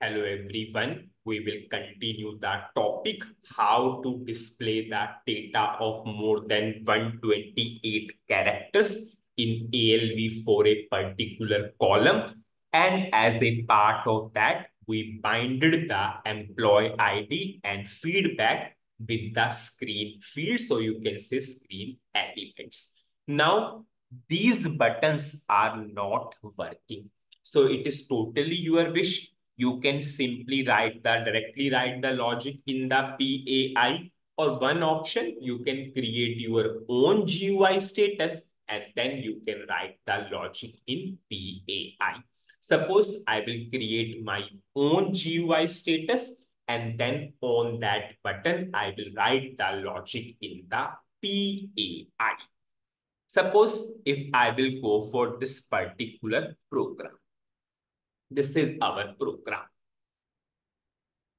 Hello everyone. We will continue that topic how to display that data of more than 128 characters in ALV for a particular column. And as a part of that, we binded the employee ID and feedback with the screen field. So you can say screen elements. Now, these buttons are not working. So it is totally your wish. You can simply write the directly write the logic in the PAI or one option, you can create your own GUI status and then you can write the logic in PAI. Suppose I will create my own GUI status and then on that button, I will write the logic in the PAI. Suppose if I will go for this particular program. This is our program.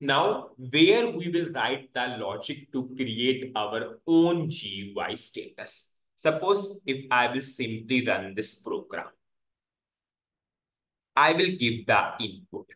Now, where we will write the logic to create our own GUI status. Suppose if I will simply run this program. I will give the input.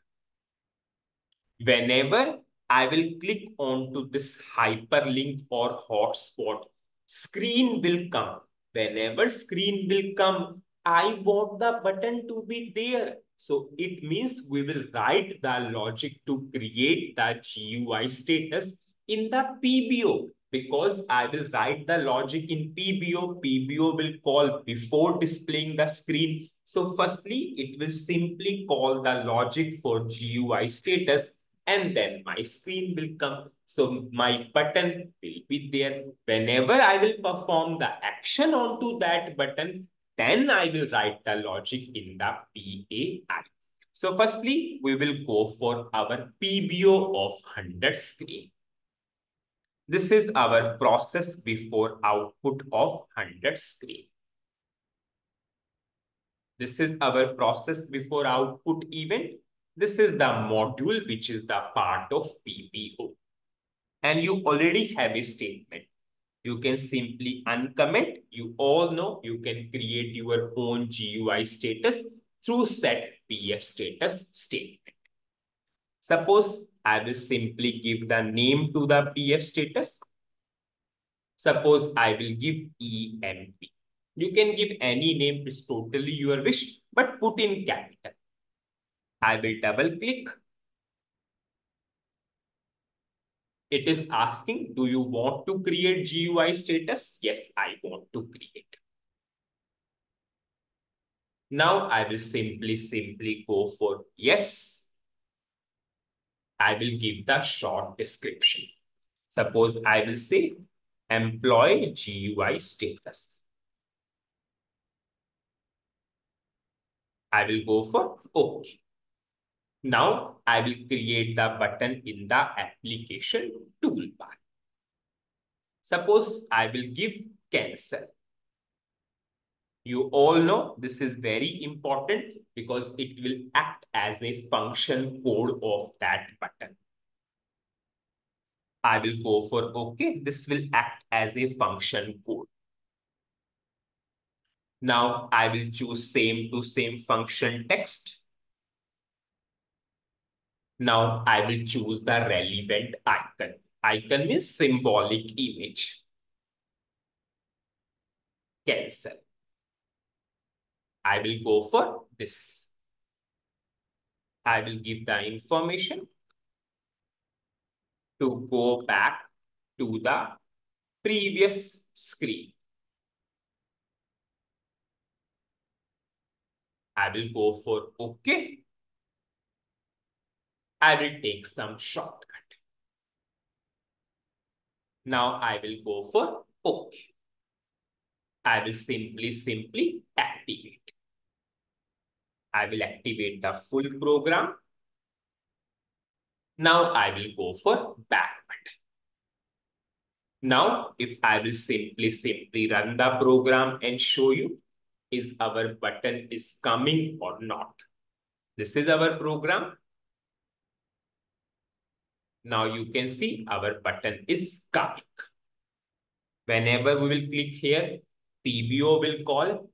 Whenever I will click onto this hyperlink or hotspot, screen will come. Whenever screen will come, I want the button to be there. So it means we will write the logic to create the GUI status in the PBO because I will write the logic in PBO. PBO will call before displaying the screen. So firstly, it will simply call the logic for GUI status and then my screen will come. So my button will be there. Whenever I will perform the action onto that button, then I will write the logic in the PAI. So firstly, we will go for our PBO of 100 screen. This is our process before output of 100 screen. This is our process before output event. This is the module which is the part of PBO. And you already have a statement you can simply uncomment. You all know you can create your own GUI status through set PF status statement. Suppose I will simply give the name to the PF status. Suppose I will give EMP. You can give any name, it's totally your wish, but put in capital. I will double click it is asking, do you want to create GUI status? Yes, I want to create. Now I will simply, simply go for yes. I will give the short description. Suppose I will say employee GUI status. I will go for OK. Now I will create the button in the application toolbar. Suppose I will give cancel. You all know this is very important because it will act as a function code of that button. I will go for OK. This will act as a function code. Now I will choose same to same function text. Now I will choose the relevant icon. Icon means symbolic image. Cancel. I will go for this. I will give the information to go back to the previous screen. I will go for OK. I will take some shortcut. Now I will go for OK. I will simply, simply activate. I will activate the full program. Now I will go for back button. Now, if I will simply, simply run the program and show you, is our button is coming or not. This is our program. Now you can see our button is coming. Whenever we will click here, PBO will call.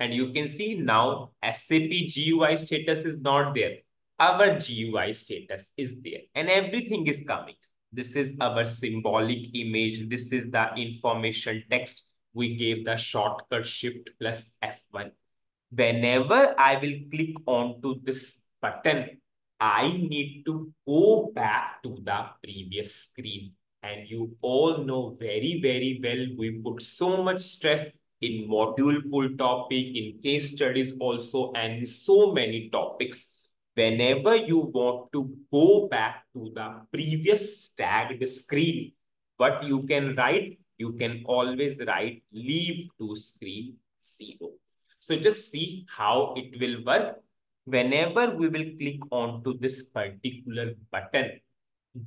And you can see now SAP GUI status is not there. our GUI status is there and everything is coming. This is our symbolic image. This is the information text. We gave the shortcut shift plus F1. Whenever I will click onto this button, I need to go back to the previous screen. And you all know very, very well, we put so much stress in module pool topic, in case studies also, and so many topics whenever you want to go back to the previous stacked screen, but you can write, you can always write leave to screen zero. So just see how it will work. Whenever we will click on to this particular button,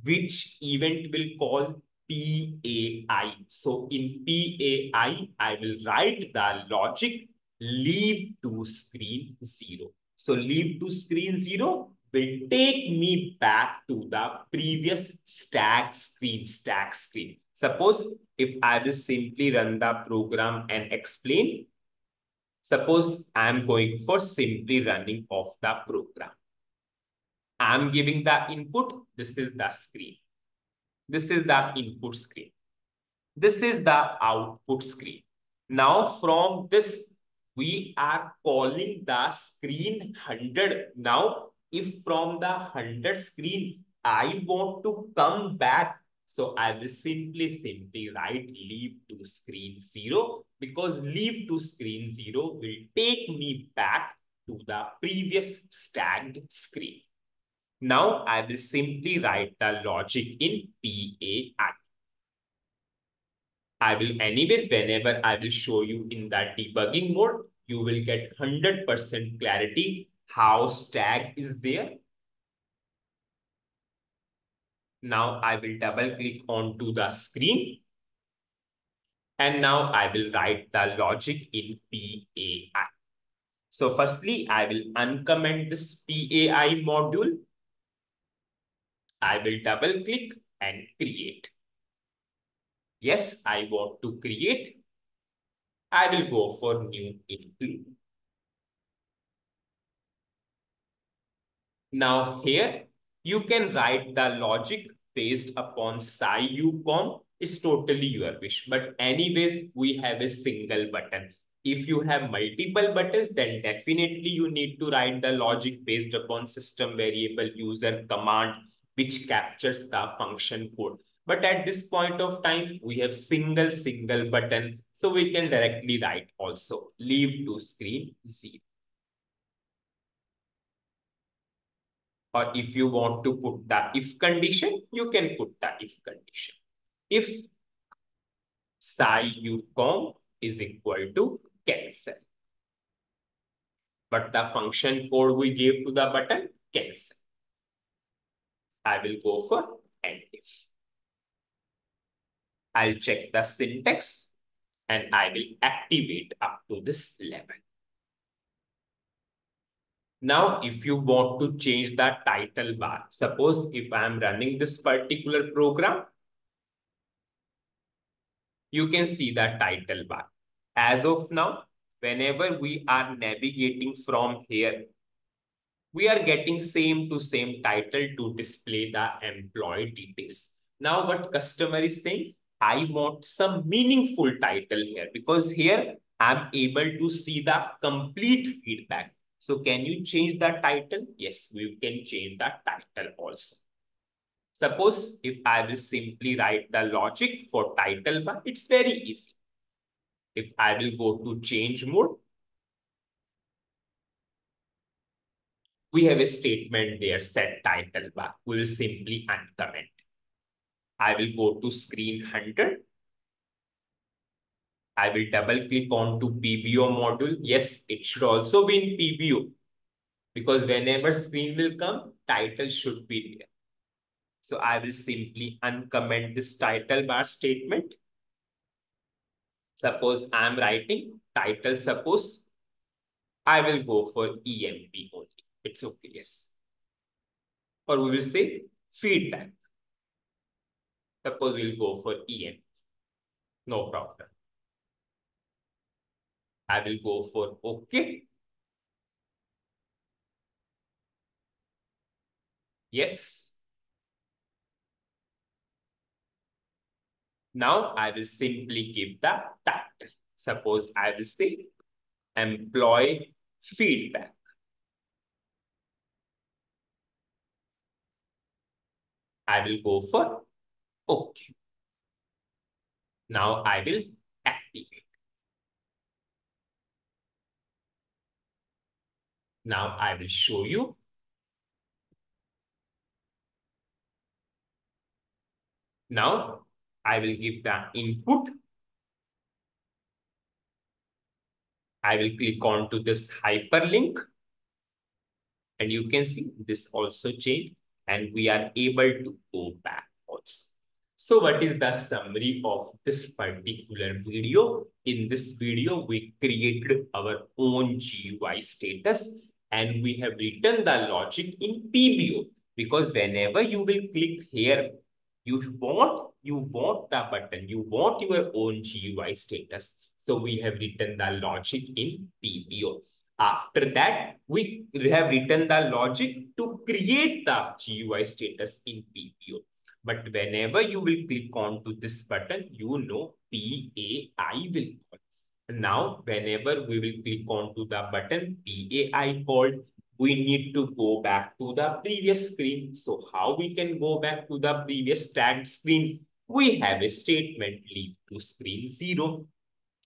which event will call PAI. So in PAI, I will write the logic leave to screen zero. So leave to screen zero will take me back to the previous stack screen, stack screen. Suppose if I will simply run the program and explain, suppose I'm going for simply running of the program. I'm giving the input. This is the screen. This is the input screen. This is the output screen. Now from this we are calling the screen 100. Now, if from the 100 screen, I want to come back, so I will simply, simply write leave to screen 0 because leave to screen 0 will take me back to the previous stacked screen. Now, I will simply write the logic in PAI. I will anyways, whenever I will show you in that debugging mode, you will get 100% clarity how stack is there. Now I will double click onto the screen. And now I will write the logic in PAI. So firstly, I will uncomment this PAI module. I will double click and create. Yes, I want to create. I will go for new include. Now here, you can write the logic based upon SY-UCOMM. It's totally your wish. But anyways, we have a single button. If you have multiple buttons, then definitely you need to write the logic based upon system variable user command, which captures the function code. But at this point of time, we have single, single button. So we can directly write also leave to screen zero. Or if you want to put the if condition, you can put the if condition. If sci is equal to cancel. But the function code we gave to the button, cancel. I will go for end if. I'll check the syntax and I will activate up to this level. Now, if you want to change the title bar, suppose if I'm running this particular program, you can see the title bar. As of now, whenever we are navigating from here, we are getting same to same title to display the employee details. Now, what customer is saying, I want some meaningful title here because here I'm able to see the complete feedback. So can you change the title? Yes, we can change the title also. Suppose if I will simply write the logic for title bar, it's very easy. If I will go to change mode, we have a statement there, set title bar. We will simply uncomment. I will go to screen 100. I will double click on to PBO module. Yes, it should also be in PBO because whenever screen will come, title should be there. So I will simply uncomment this title bar statement. Suppose I'm writing title, suppose I will go for EMP only. It's okay, yes. Or we will say feedback. Suppose we'll go for EM. No problem. I will go for OK. Yes. Now I will simply give the title. Suppose I will say employee feedback. I will go for OK. Now I will activate. Now I will show you. Now I will give the input. I will click on to this hyperlink. And you can see this also changed and we are able to go back also. So what is the summary of this particular video? In this video, we created our own GUI status and we have written the logic in PBO because whenever you will click here, you want, you want the button, you want your own GUI status. So we have written the logic in PBO. After that, we have written the logic to create the GUI status in PBO. But whenever you will click on to this button, you know PAI will call. Now, whenever we will click on to the button PAI called, we need to go back to the previous screen. So how we can go back to the previous stacked screen? We have a statement leave to screen zero.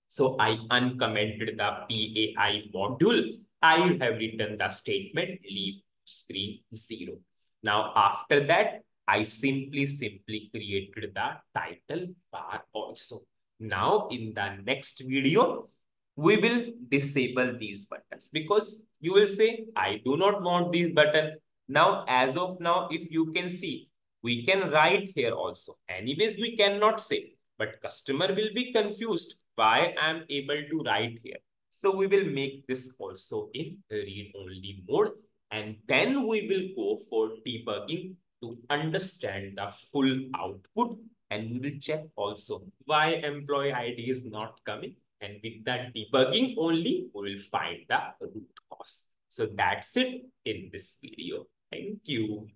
So I uncommented the PAI module. I have written the statement leave screen zero. Now after that, I simply, simply created the title bar also. Now in the next video, we will disable these buttons because you will say, I do not want these button. Now, as of now, if you can see, we can write here also. Anyways, we cannot say, but customer will be confused why I'm able to write here. So we will make this also in read-only mode. And then we will go for debugging to understand the full output. And we will check also why employee ID is not coming. And with that debugging only, we will find the root cause. So that's it in this video. Thank you.